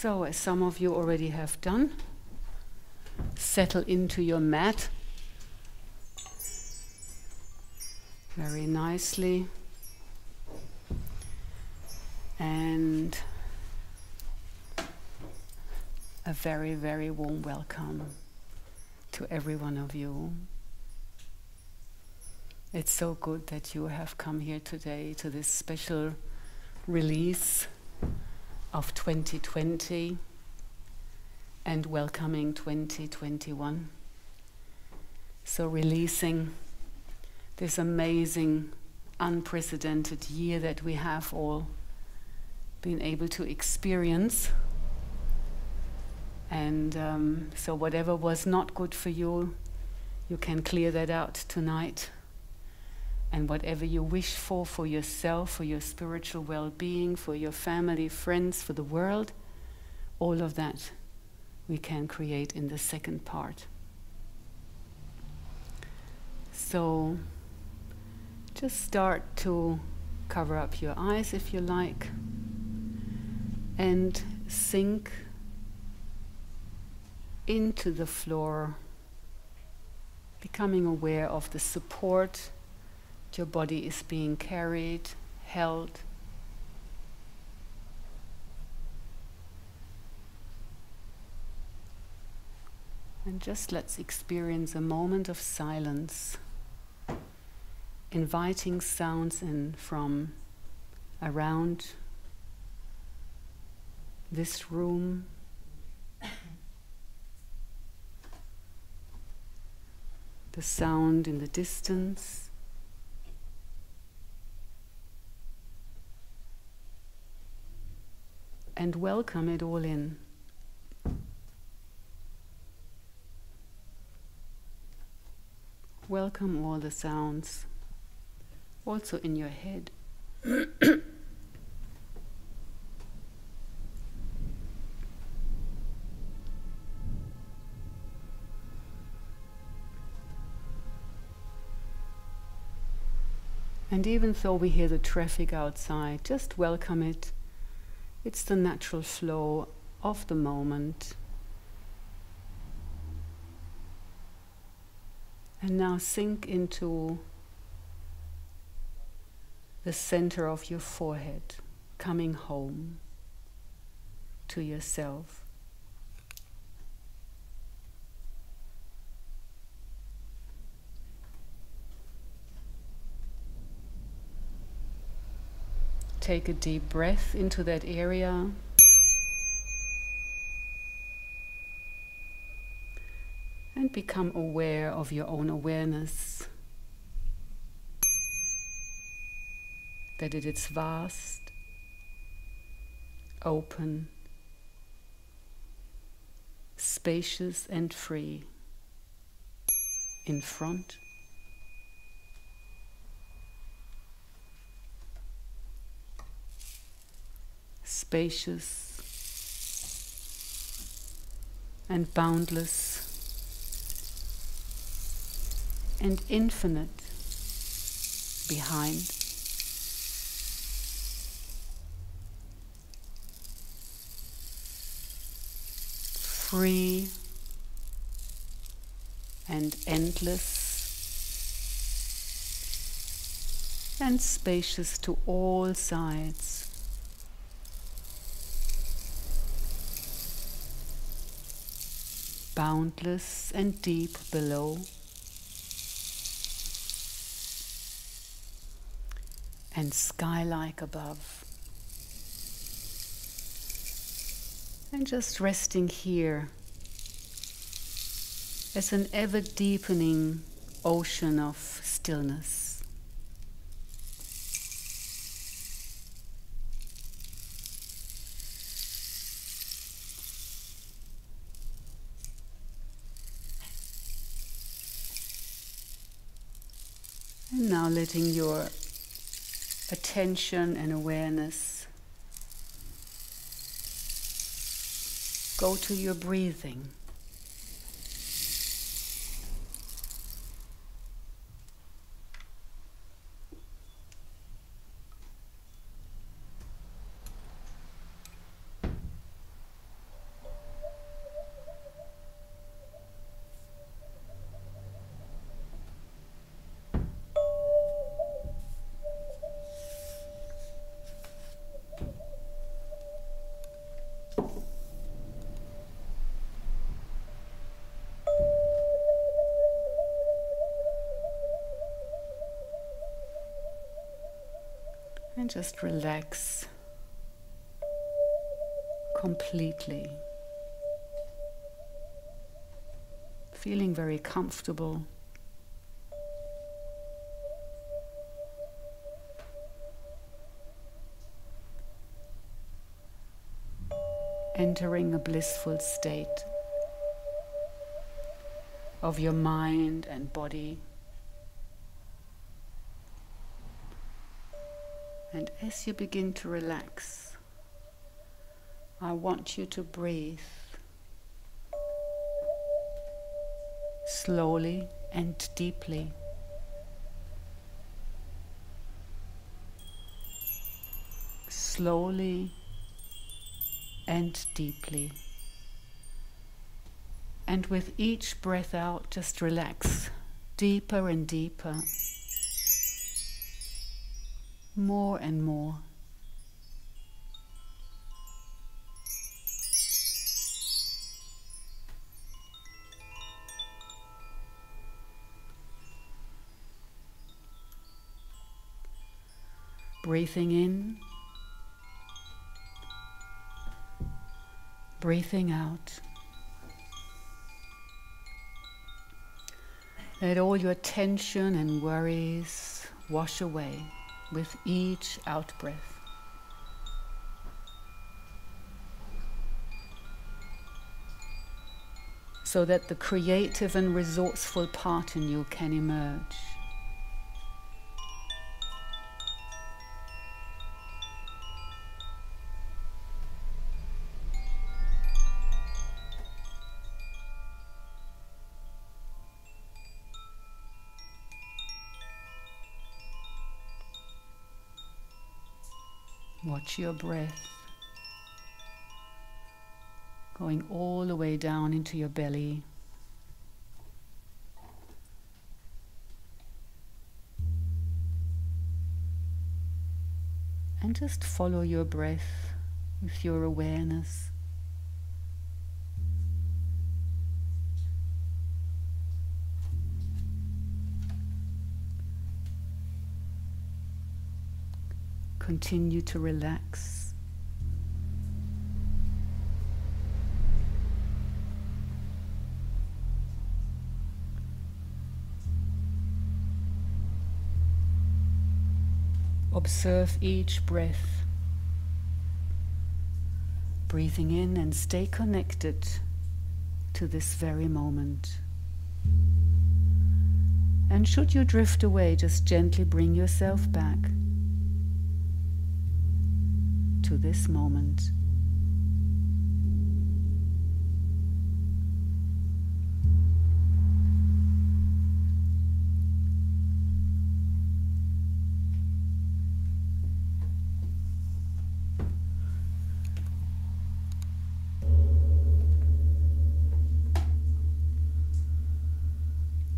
So, as some of you already have done, settle into your mat. Very nicely. And a very, very warm welcome to every one of you. It's so good that you have come here today to this special release of 2020 and welcoming 2021. So, releasing this amazing, unprecedented year that we have all been able to experience. And um, so, whatever was not good for you, you can clear that out tonight. And whatever you wish for for yourself, for your spiritual well being, for your family, friends, for the world, all of that we can create in the second part. So just start to cover up your eyes if you like and sink into the floor, becoming aware of the support your body is being carried, held. And just let's experience a moment of silence, inviting sounds in from around this room. the sound in the distance. And welcome it all in. Welcome all the sounds, also in your head. And even though we hear the traffic outside, just welcome it it's the natural flow of the moment. And now sink into the center of your forehead, coming home to yourself. Take a deep breath into that area. And become aware of your own awareness. That it is vast, open, spacious, and free in front spacious and boundless and infinite behind. Free and endless and spacious to all sides. Boundless and deep below, and sky-like above. And just resting here as an ever deepening ocean of stillness. now letting your attention and awareness go to your breathing. Just relax completely. Feeling very comfortable. Entering a blissful state of your mind and body. As you begin to relax, I want you to breathe slowly and deeply. Slowly and deeply. And with each breath out, just relax deeper and deeper more and more. Breathing in, breathing out. Let all your tension and worries wash away with each out breath. So that the creative and resourceful part in you can emerge. Watch your breath going all the way down into your belly. And just follow your breath with your awareness. Continue to relax. Observe each breath. Breathing in and stay connected to this very moment. And should you drift away, just gently bring yourself back to this moment.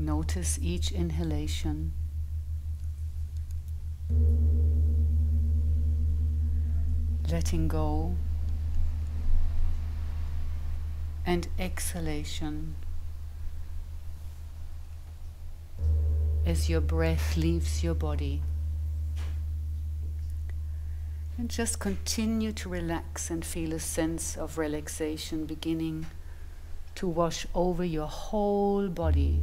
Notice each inhalation. Letting go, and exhalation as your breath leaves your body. And just continue to relax and feel a sense of relaxation beginning to wash over your whole body.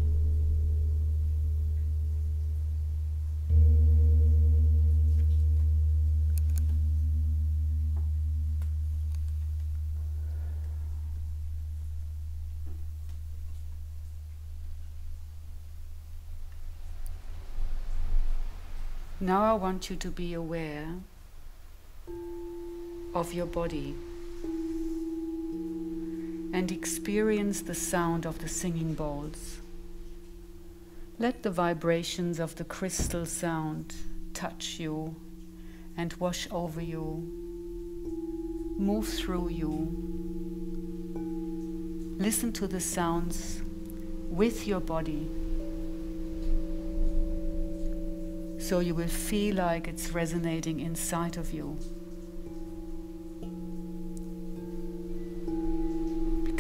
Now I want you to be aware of your body and experience the sound of the singing bowls. Let the vibrations of the crystal sound touch you and wash over you, move through you. Listen to the sounds with your body. So you will feel like it's resonating inside of you.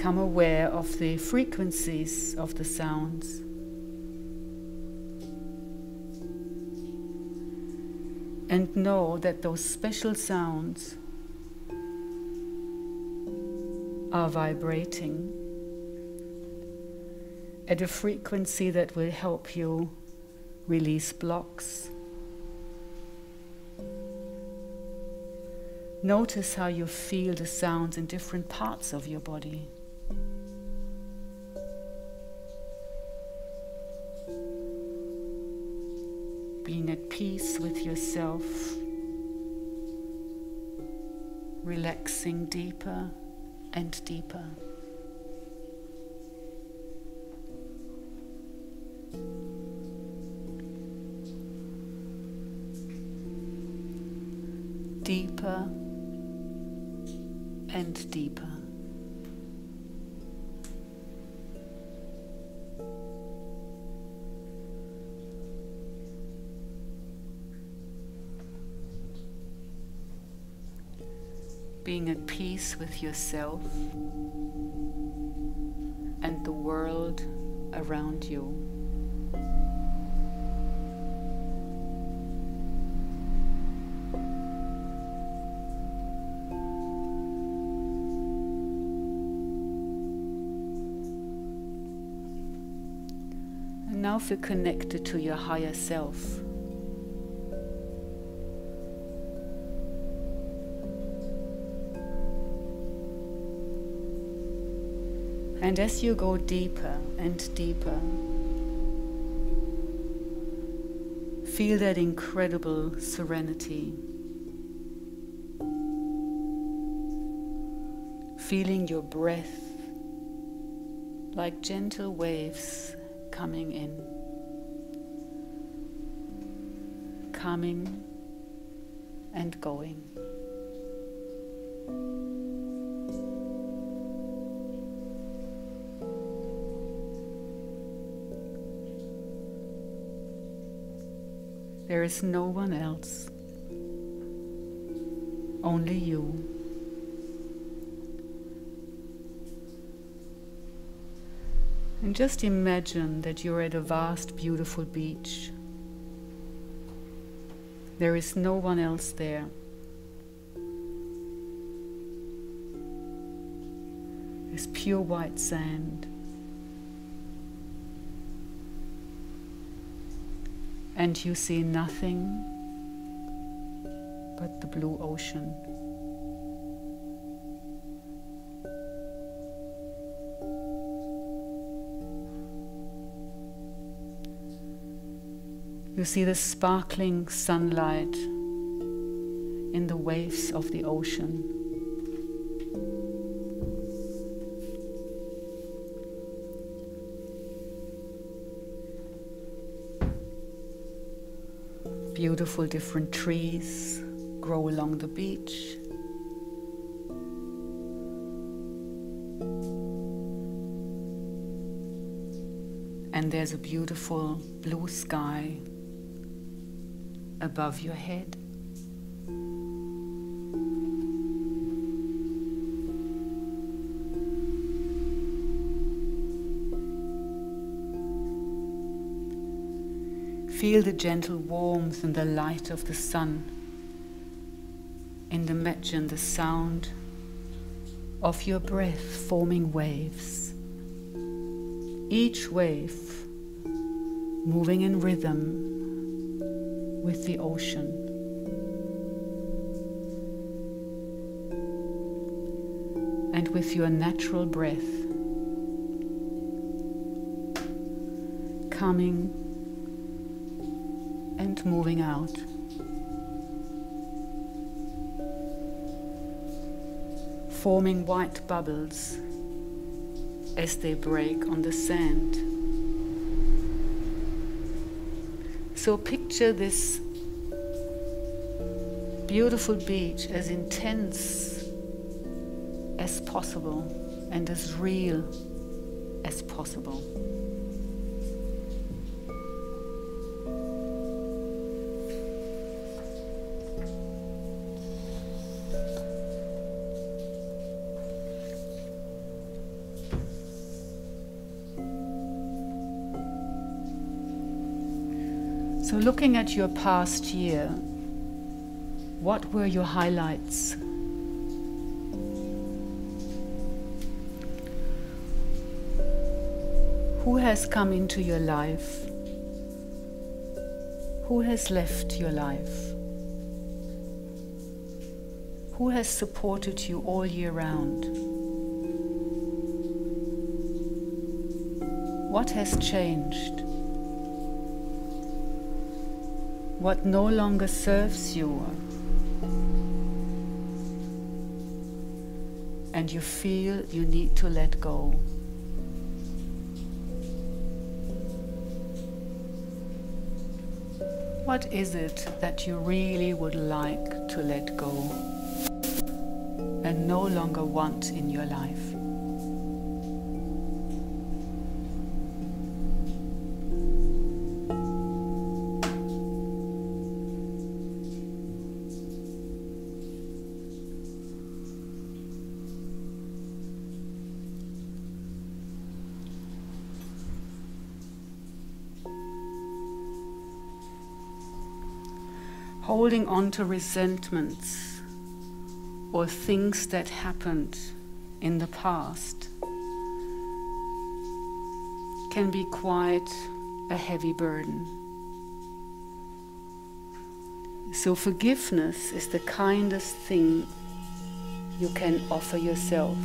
become aware of the frequencies of the sounds. And know that those special sounds are vibrating at a frequency that will help you release blocks. Notice how you feel the sounds in different parts of your body. Being at peace with yourself, relaxing deeper and deeper. Yourself and the world around you. now feel connected to your higher self. And as you go deeper and deeper, feel that incredible serenity. Feeling your breath like gentle waves coming in, coming and going. There is no one else, only you. And just imagine that you're at a vast, beautiful beach. There is no one else there. There's pure white sand. And you see nothing but the blue ocean. You see the sparkling sunlight in the waves of the ocean. Beautiful different trees grow along the beach. And there's a beautiful blue sky above your head. Feel the gentle warmth and the light of the sun. Imagine the sound of your breath forming waves. Each wave moving in rhythm with the ocean. And with your natural breath, coming and moving out. Forming white bubbles as they break on the sand. So picture this beautiful beach as intense as possible and as real as possible. Looking at your past year, what were your highlights? Who has come into your life? Who has left your life? Who has supported you all year round? What has changed? What no longer serves you and you feel you need to let go. What is it that you really would like to let go and no longer want in your life? Holding on to resentments or things that happened in the past can be quite a heavy burden. So, forgiveness is the kindest thing you can offer yourself.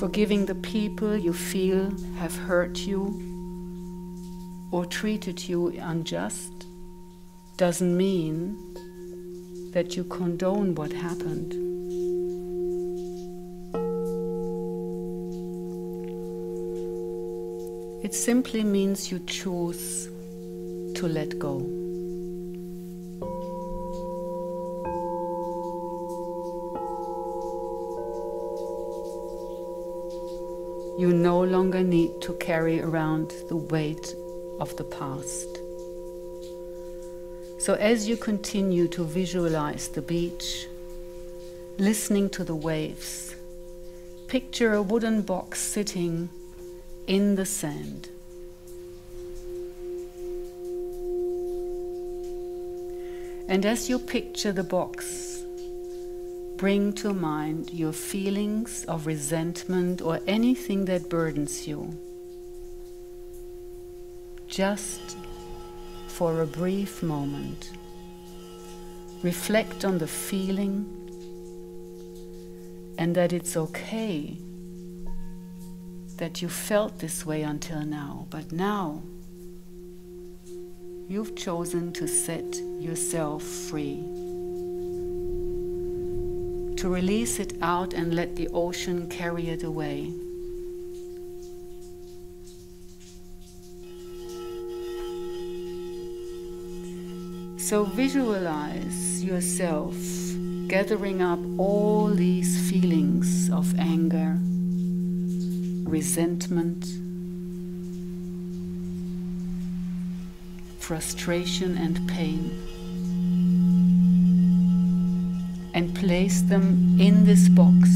Forgiving the people you feel have hurt you or treated you unjust doesn't mean that you condone what happened. It simply means you choose to let go. You no longer need to carry around the weight of the past. So, as you continue to visualize the beach, listening to the waves, picture a wooden box sitting in the sand. And as you picture the box, bring to mind your feelings of resentment or anything that burdens you. Just for a brief moment, reflect on the feeling and that it's okay that you felt this way until now, but now you've chosen to set yourself free to release it out and let the ocean carry it away. So visualize yourself gathering up all these feelings of anger, resentment, frustration, and pain. And place them in this box.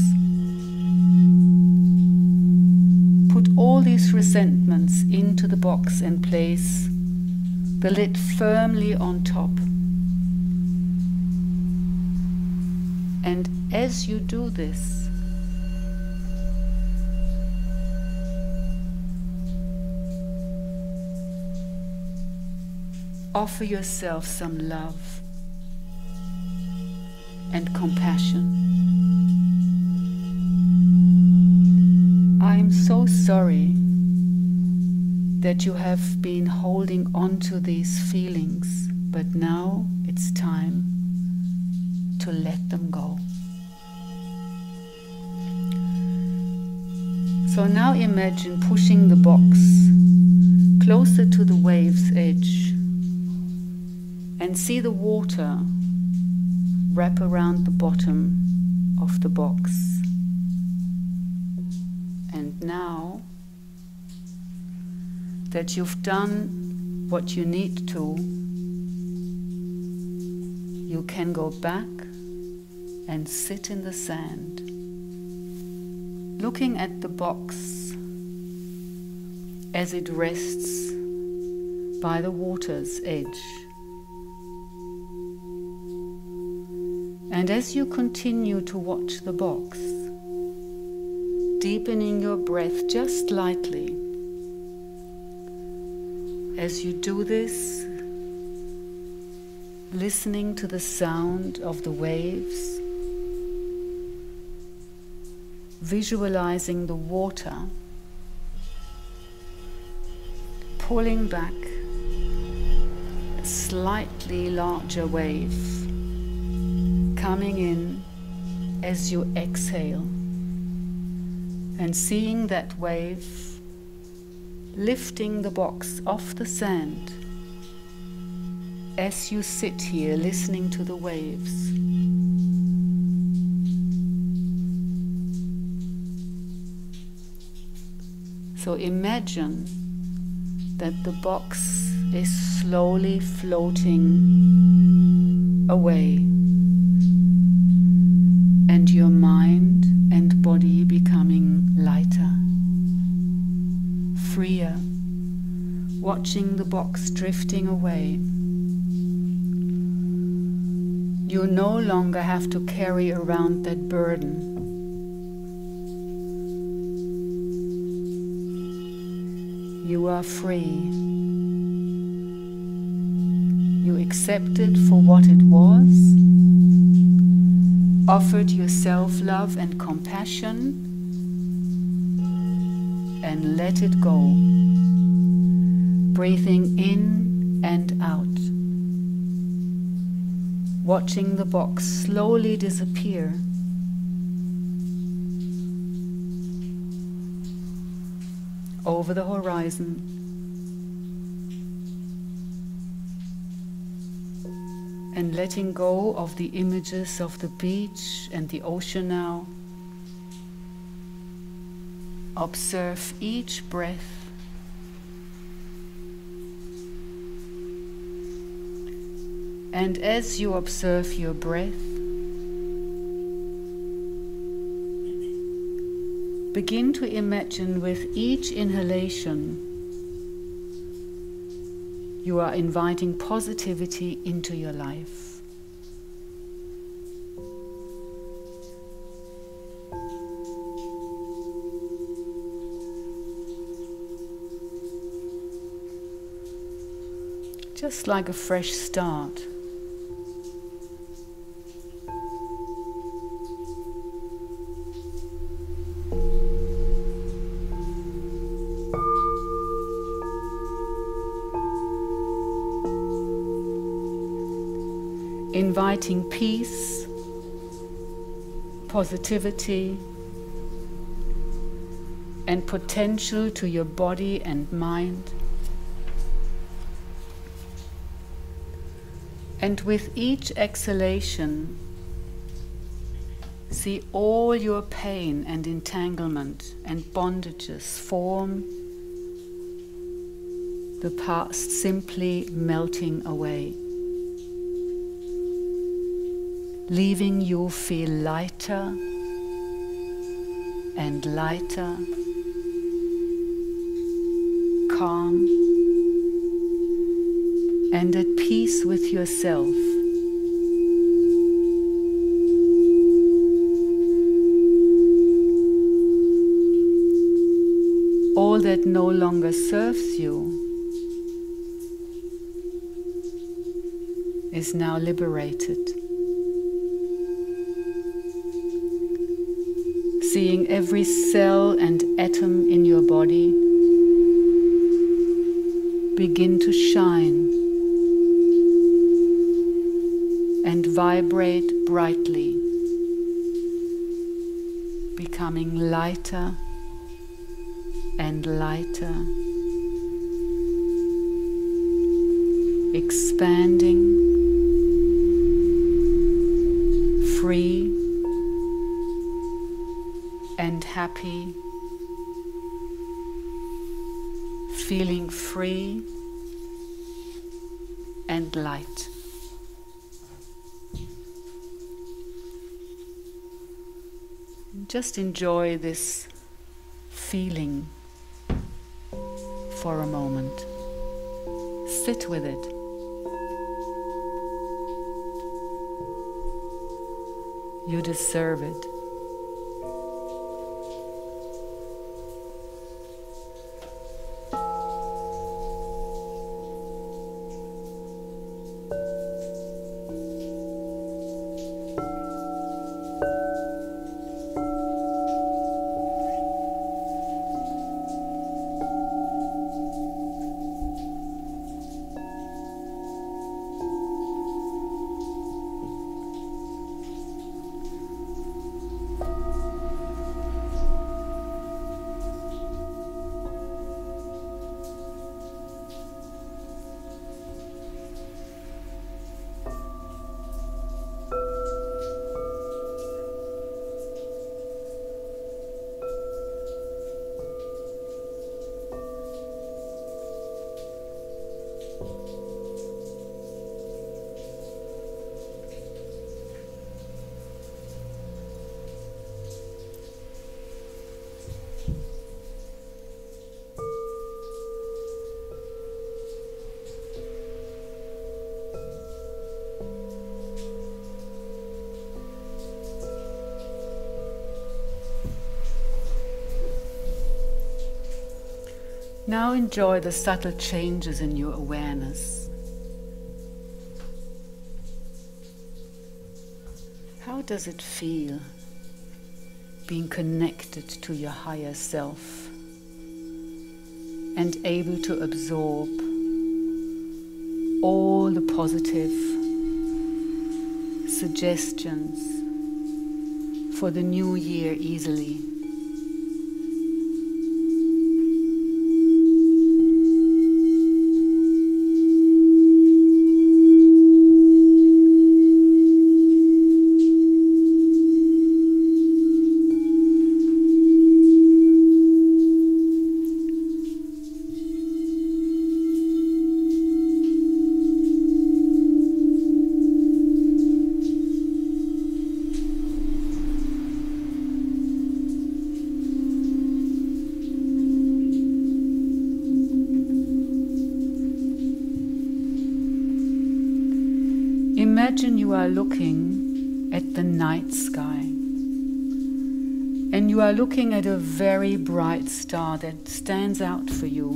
Put all these resentments into the box and place the lid firmly on top. And as you do this, offer yourself some love and compassion. I am so sorry that you have been holding on to these feelings, but now it's time to let them go. So now imagine pushing the box closer to the wave's edge and see the water wrap around the bottom of the box. And now that you've done what you need to, you can go back and sit in the sand, looking at the box as it rests by the water's edge. And as you continue to watch the box, deepening your breath just lightly, as you do this, listening to the sound of the waves, visualizing the water pulling back a slightly larger wave coming in as you exhale and seeing that wave lifting the box off the sand as you sit here listening to the waves. So imagine that the box is slowly floating away and your mind and body becoming lighter, freer, watching the box drifting away. You no longer have to carry around that burden you are free. You accepted for what it was, offered your self love and compassion, and let it go. Breathing in and out. Watching the box slowly disappear. over the horizon. And letting go of the images of the beach and the ocean now. Observe each breath. And as you observe your breath, Begin to imagine with each inhalation you are inviting positivity into your life. Just like a fresh start. Inviting peace, positivity, and potential to your body and mind. And with each exhalation, see all your pain and entanglement and bondages form, the past simply melting away leaving you feel lighter and lighter, calm, and at peace with yourself. All that no longer serves you is now liberated. Every cell and atom in your body begin to shine and vibrate brightly, becoming lighter and lighter, expanding, free happy, feeling free and light. Just enjoy this feeling, for a moment. Sit with it. You deserve it. Now enjoy the subtle changes in your awareness. How does it feel being connected to your higher self and able to absorb all the positive suggestions for the new year easily? Looking at a very bright star that stands out for you.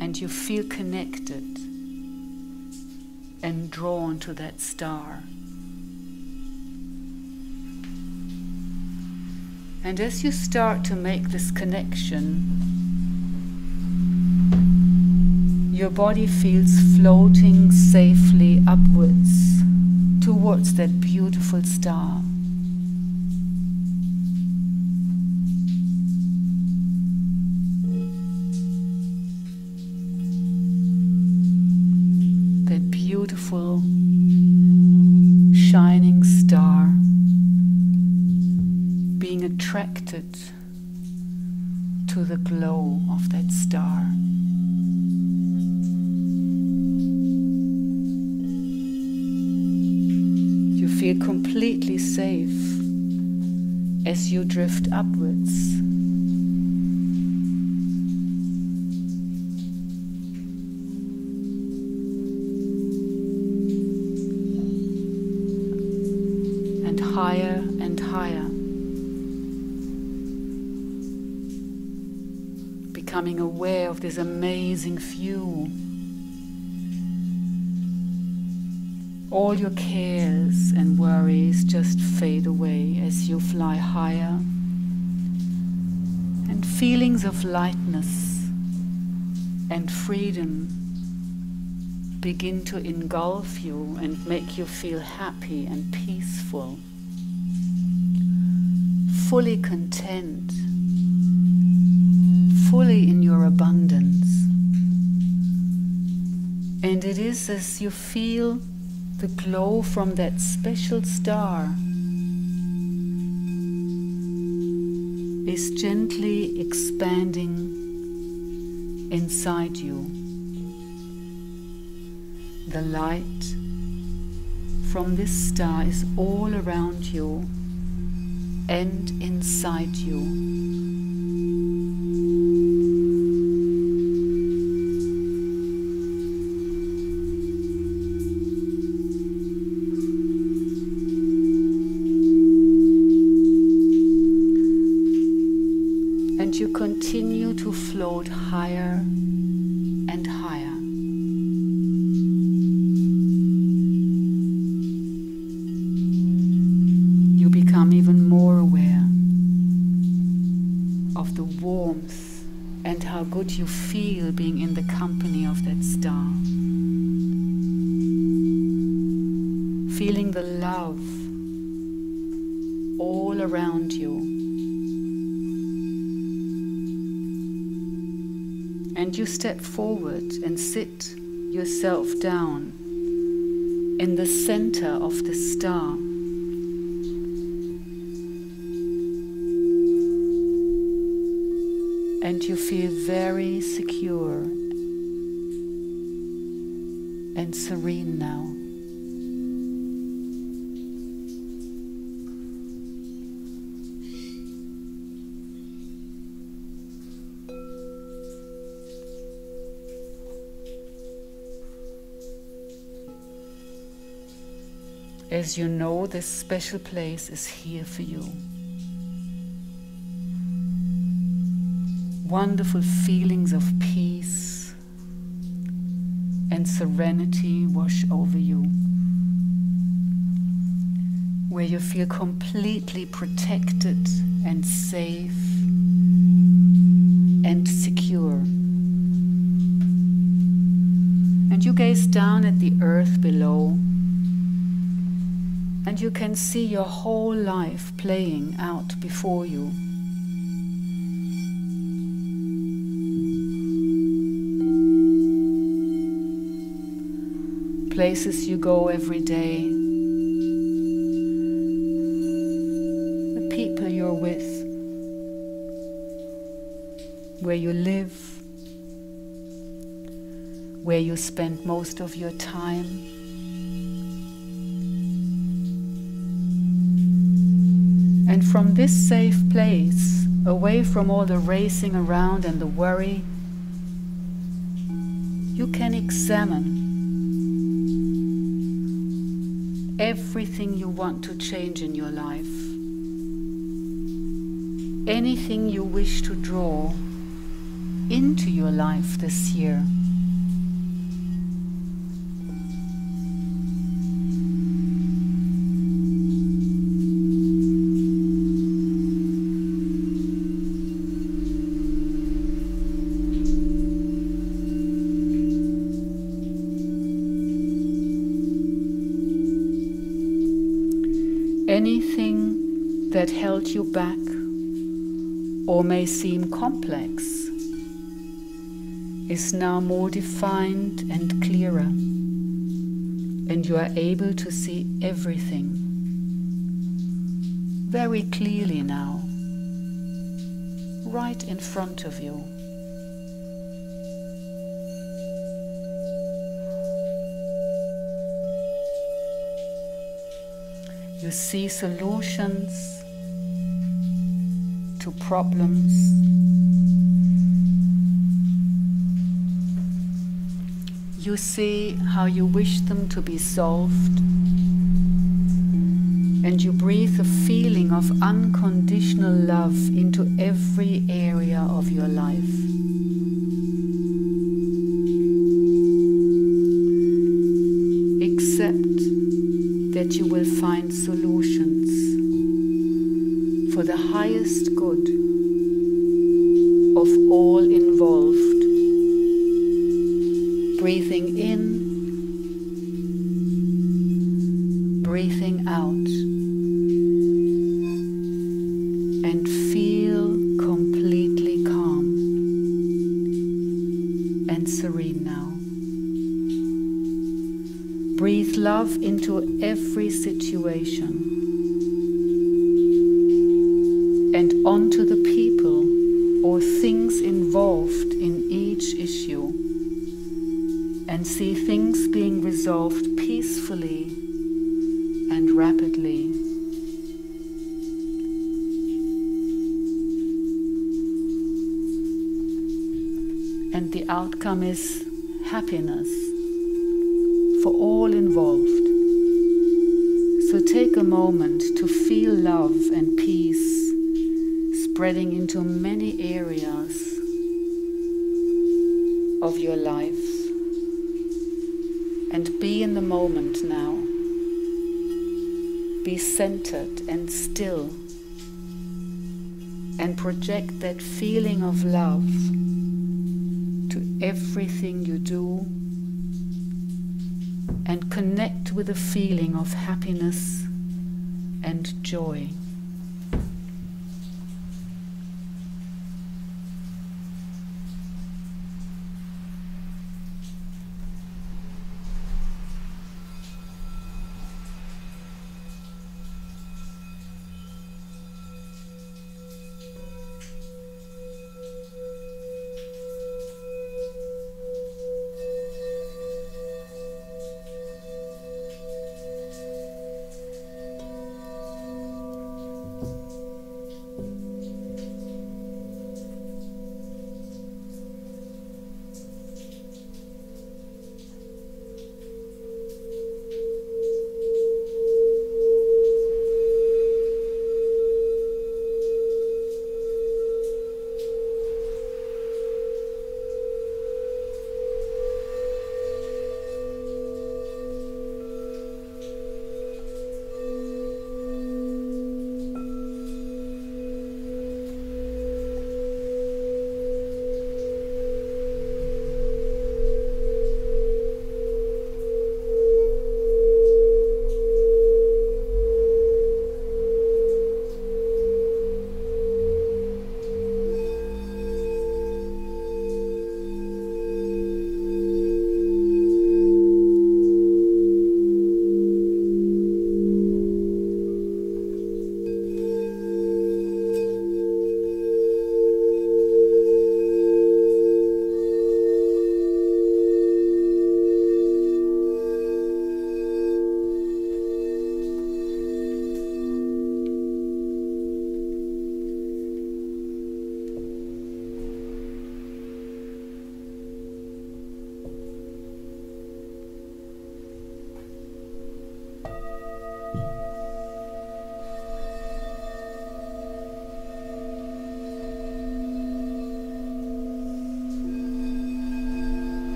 And you feel connected and drawn to that star. And as you start to make this connection, your body feels floating safely upwards towards that beautiful star. That beautiful shining star being attracted to the glow of that star. Feel completely safe as you drift upwards. And higher and higher. Becoming aware of this amazing view all your cares and worries just fade away as you fly higher, and feelings of lightness and freedom begin to engulf you and make you feel happy and peaceful, fully content, fully in your abundance. And it is as you feel the glow from that special star is gently expanding inside you. The light from this star is all around you and inside you. Being in the company of that star. Feeling the love all around you. and you step forward and sit yourself down in the center of the star. And you feel very secure and serene now. as you know this special place is here for you. Wonderful feelings of peace and serenity wash over you, where you feel completely protected and safe and secure. And you gaze down at the earth below and you can see your whole life playing out before you. Places you go every day, the people you're with, where you live, where you spend most of your time. And from this safe place, away from all the racing around and the worry, you can examine everything you want to change in your life, anything you wish to draw into your life this year. Seem complex is now more defined and clearer, and you are able to see everything very clearly now, right in front of you. You see solutions problems. You see how you wish them to be solved. And you breathe a feeling of unconditional love into every area of your life. Highest good onto the people or things involved in each issue and see things being resolved peacefully and rapidly. And the outcome is happiness for all involved. So take a moment to feel love and peace spreading into many areas of your life. And be in the moment now. Be centered and still. And project that feeling of love to everything you do. And connect with a feeling of happiness and joy.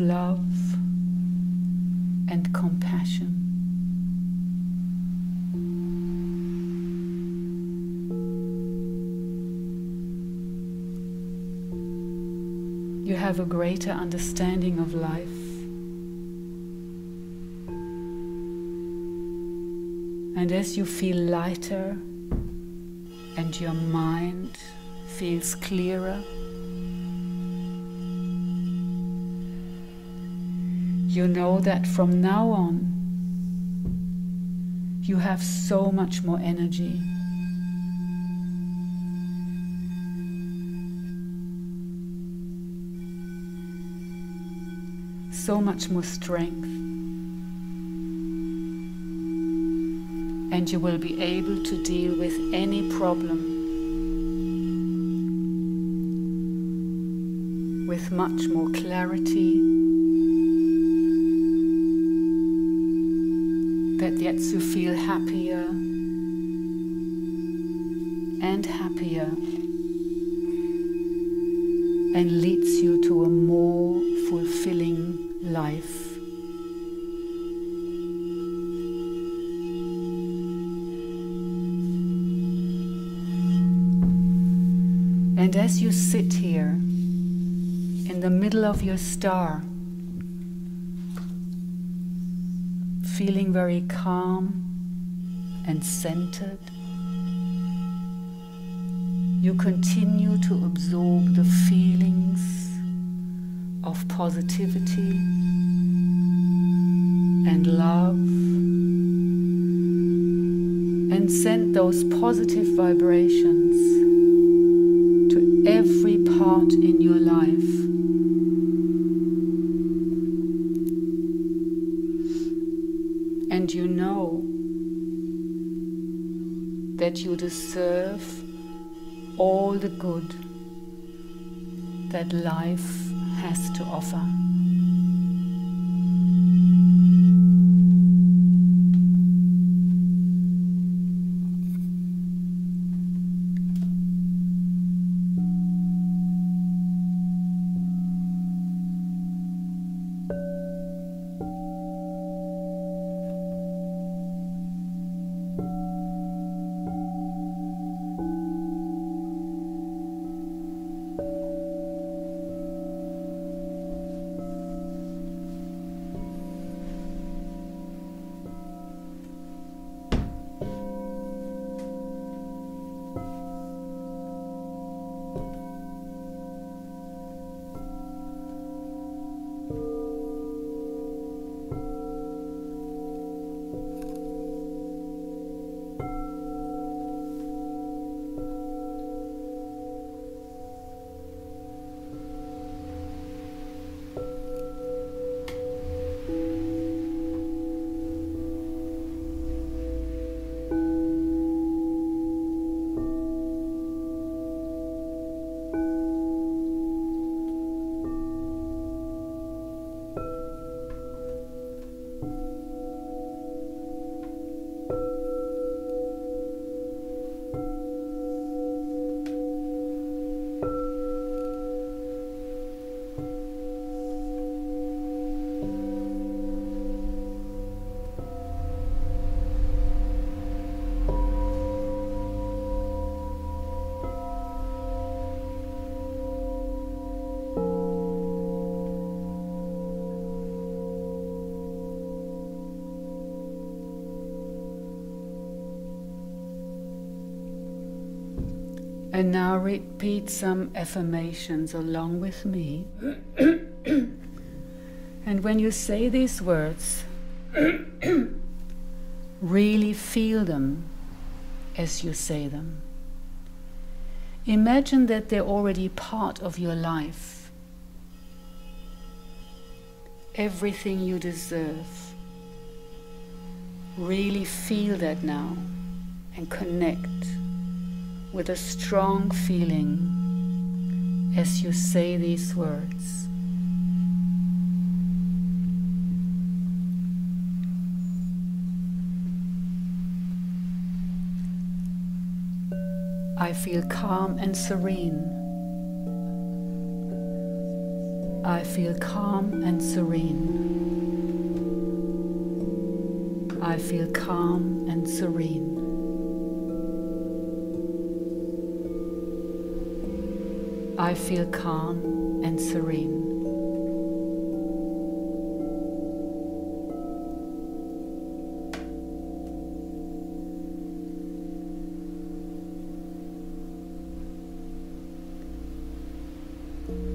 Love and compassion. You have a greater understanding of life. And as you feel lighter and your mind feels clearer, you know that from now on you have so much more energy. So much more strength. and you will be able to deal with any problem with much more clarity that lets you feel happier and happier and leads you to a more fulfilling life. And as you sit here in the middle of your star, feeling very calm and centered, you continue to absorb the feelings of positivity and love and send those positive vibrations to every part in your life. Deserve all the good that life has to offer. And now repeat some affirmations along with me. and when you say these words, really feel them as you say them. Imagine that they're already part of your life. Everything you deserve. Really feel that now and connect with a strong feeling as you say these words. I feel calm and serene. I feel calm and serene. I feel calm and serene. I feel calm and serene.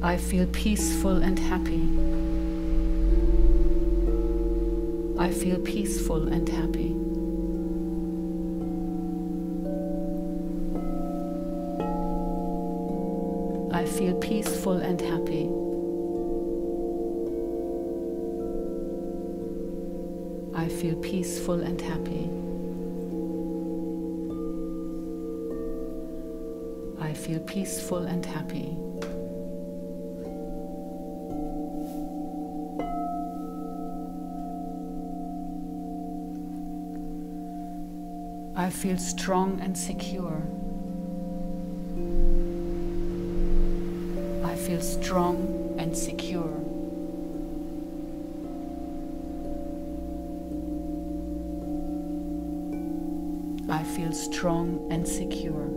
I feel peaceful and happy. I feel peaceful and happy. Peaceful and happy. I feel peaceful and happy. I feel peaceful and happy. I feel strong and secure. Feel strong and secure. I feel strong and secure.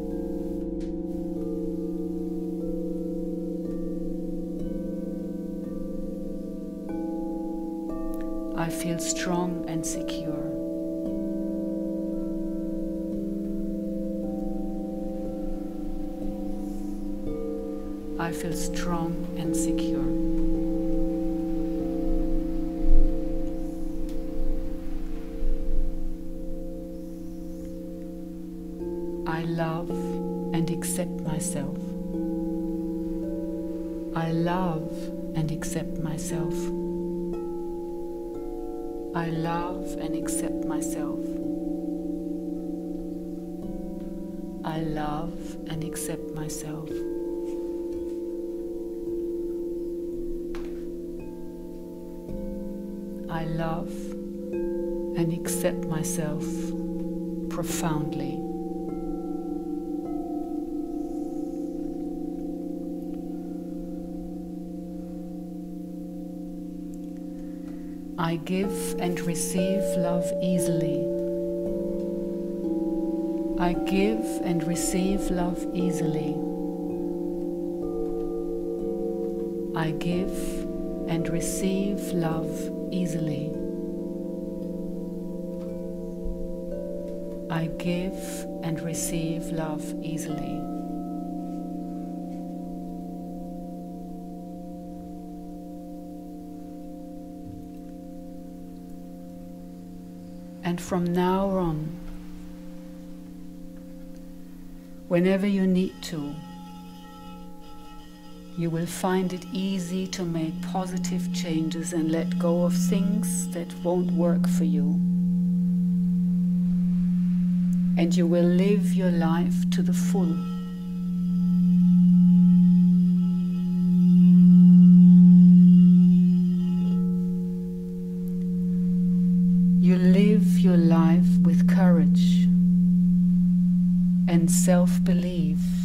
I feel strong and secure. I feel strong and secure. I love and accept myself. I love and accept myself. I love and accept myself. I love and accept myself. Love and accept myself profoundly. I give and receive love easily. I give and receive love easily. I give and receive love easily. I give and receive love easily. And from now on, whenever you need to, you will find it easy to make positive changes and let go of things that won't work for you. And you will live your life to the full. You live your life with courage and self belief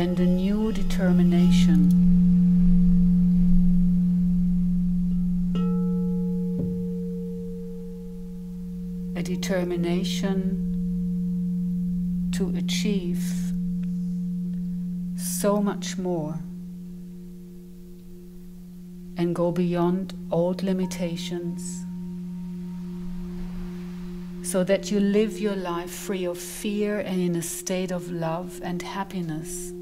and a new determination. A determination to achieve so much more and go beyond old limitations so that you live your life free of fear and in a state of love and happiness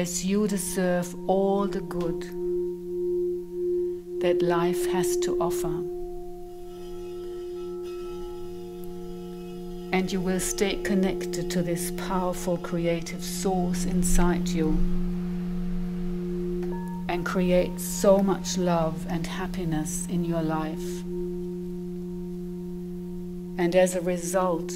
as you deserve all the good that life has to offer. And you will stay connected to this powerful creative source inside you and create so much love and happiness in your life. And as a result,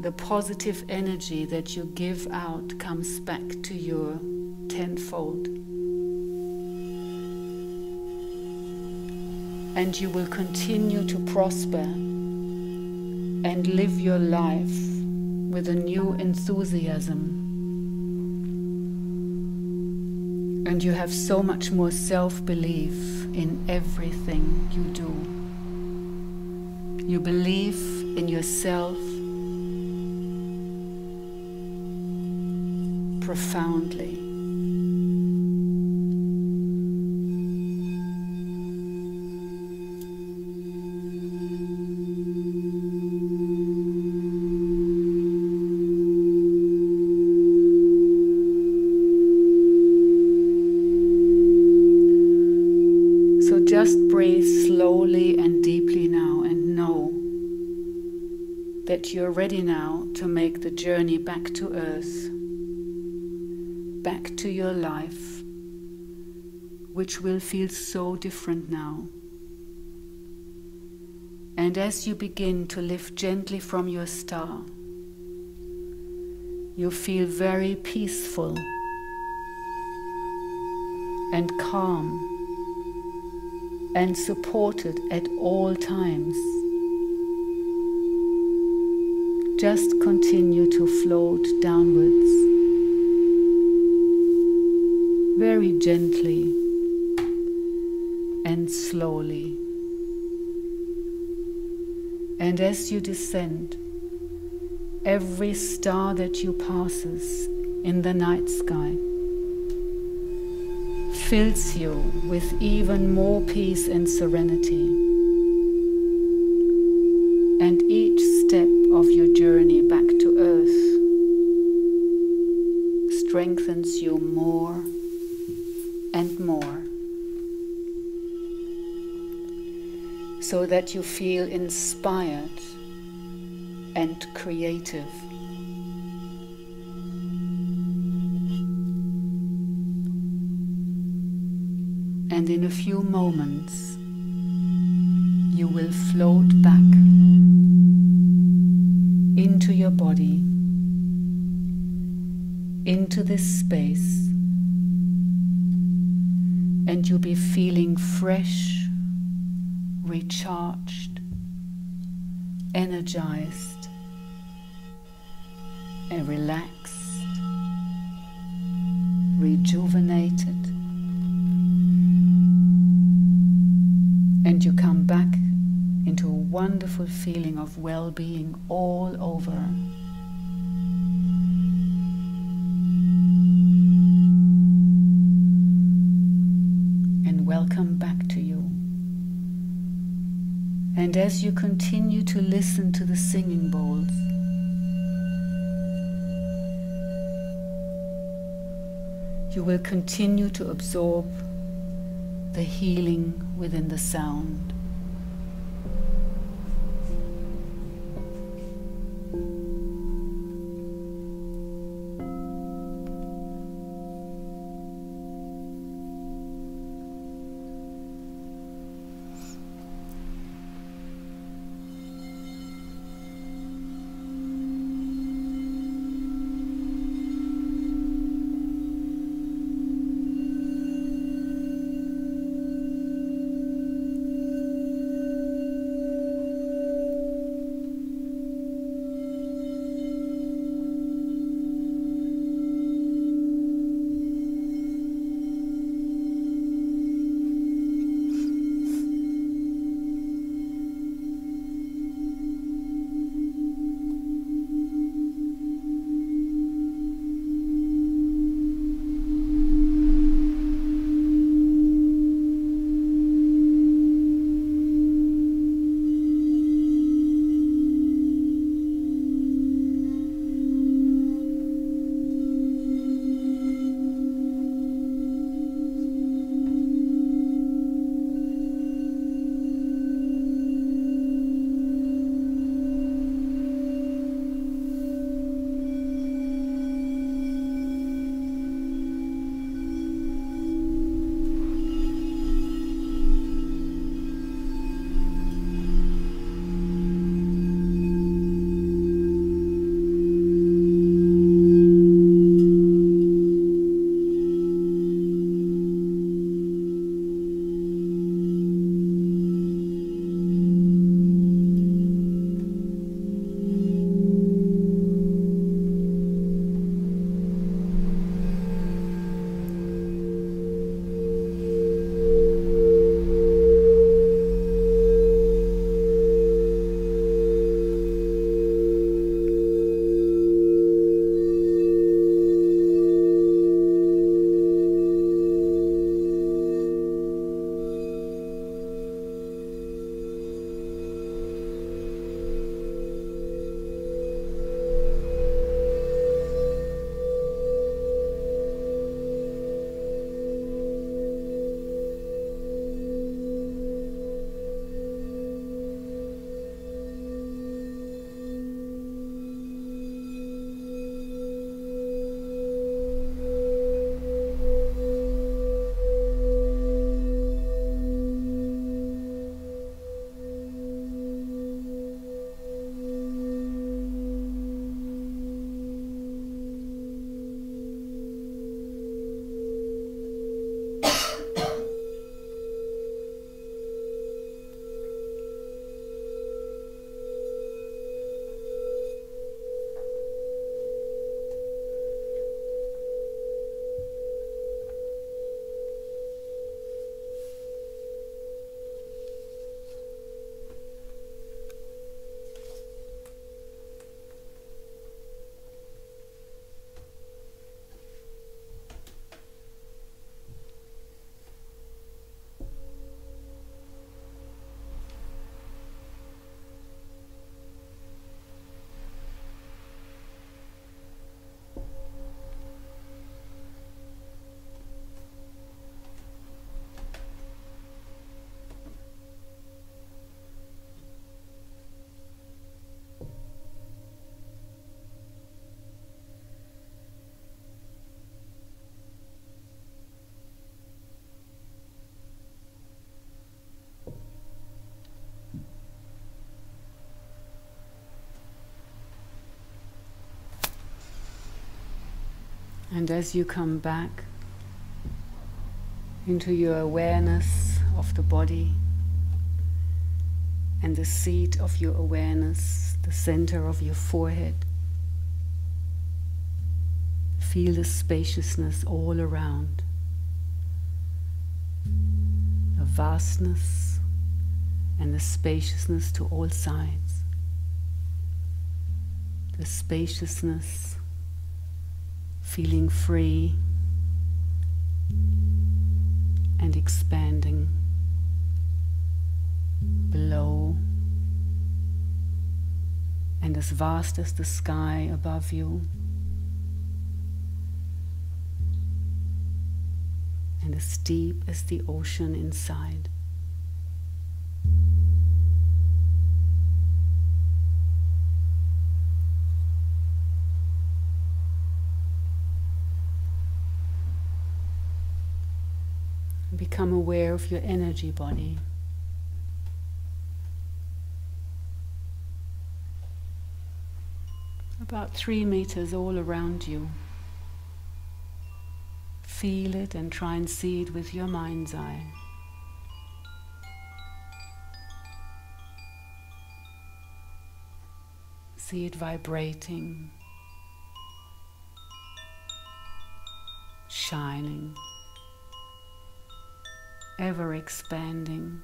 the positive energy that you give out comes back to you tenfold. And you will continue to prosper and live your life with a new enthusiasm. And you have so much more self belief in everything you do. You believe in yourself profoundly. So just breathe slowly and deeply now and know that you're ready now to make the journey back to earth, back to your life, which will feel so different now. And as you begin to lift gently from your star, you feel very peaceful and calm and supported at all times. Just continue to float downwards very gently and slowly. And as you descend, every star that you passes in the night sky fills you with even more peace and serenity. And each step of your journey back to earth strengthens you more and more. So that you feel inspired and creative. and in a few moments you will float back into your body, into this space, and you'll be feeling fresh, recharged, energized, and relaxed, rejuvenated. And you come back into a wonderful feeling of well being all over. And welcome back to. And as you continue to listen to the singing bowls, you will continue to absorb the healing within the sound. And as you come back into your awareness of the body and the seat of your awareness, the center of your forehead, feel the spaciousness all around, the vastness and the spaciousness to all sides, the spaciousness feeling free and expanding below and as vast as the sky above you and as deep as the ocean inside. Become aware of your energy body. About three meters all around you. Feel it and try and see it with your mind's eye. See it vibrating, shining ever expanding.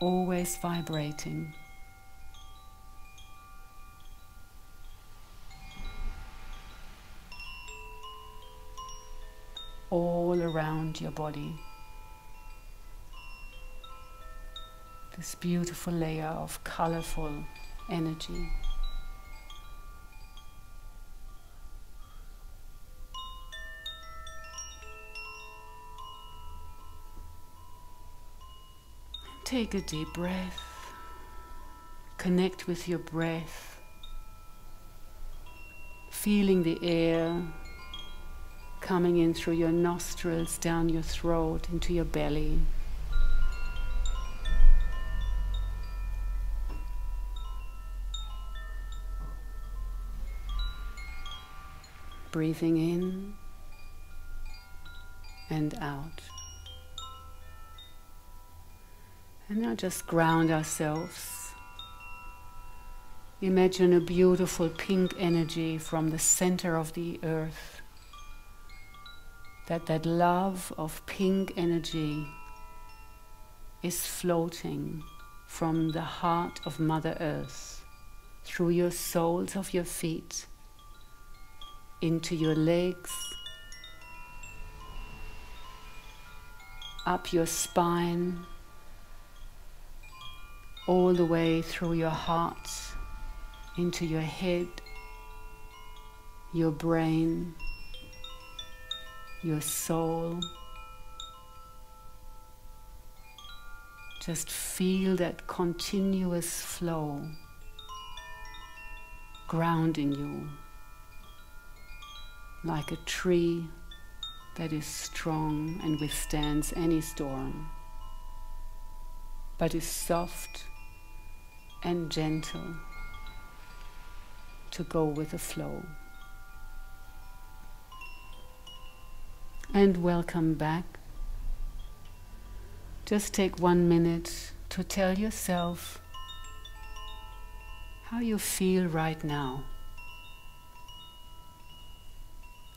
Always vibrating. All around your body. This beautiful layer of colorful energy. Take a deep breath. Connect with your breath. Feeling the air coming in through your nostrils, down your throat, into your belly. Breathing in and out. And now just ground ourselves. Imagine a beautiful pink energy from the center of the earth. That that love of pink energy is floating from the heart of Mother Earth through your soles of your feet into your legs, up your spine all the way through your heart, into your head, your brain, your soul. Just feel that continuous flow grounding you like a tree that is strong and withstands any storm, but is soft and gentle to go with the flow. And welcome back. Just take one minute to tell yourself how you feel right now.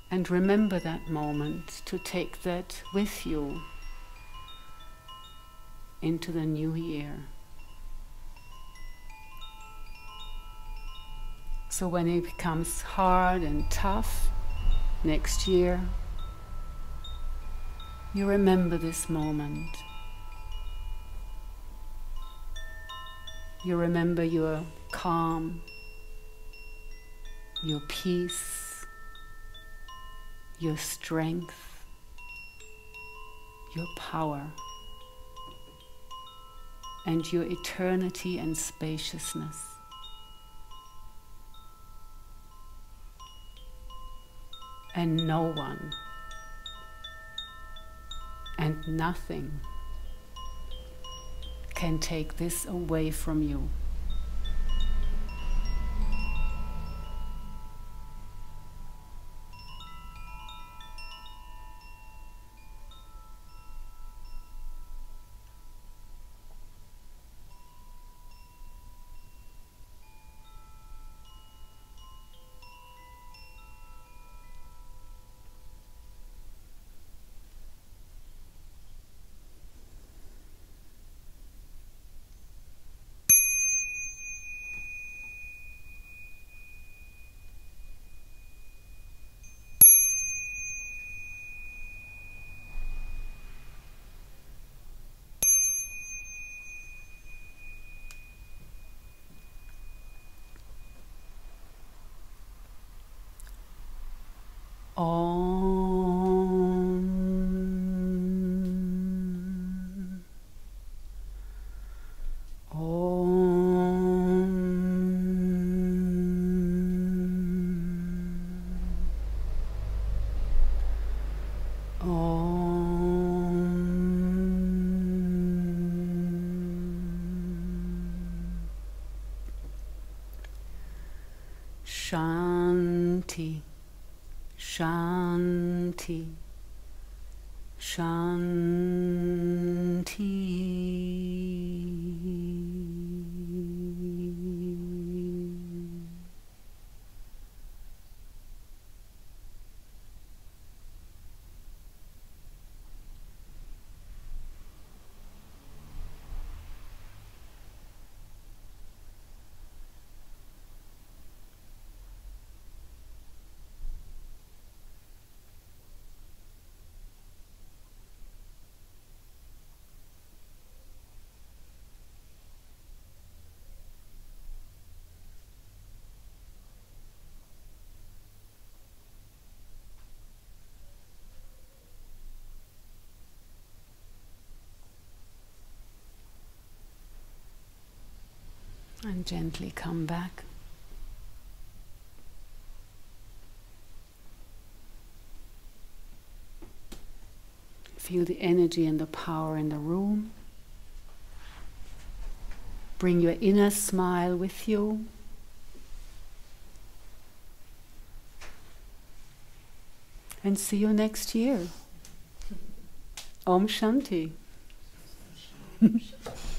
And remember that moment to take that with you into the new year. So when it becomes hard and tough next year, you remember this moment. You remember your calm, your peace, your strength, your power, and your eternity and spaciousness. And no one and nothing can take this away from you. And gently come back. Feel the energy and the power in the room. Bring your inner smile with you. And see you next year. Om Shanti.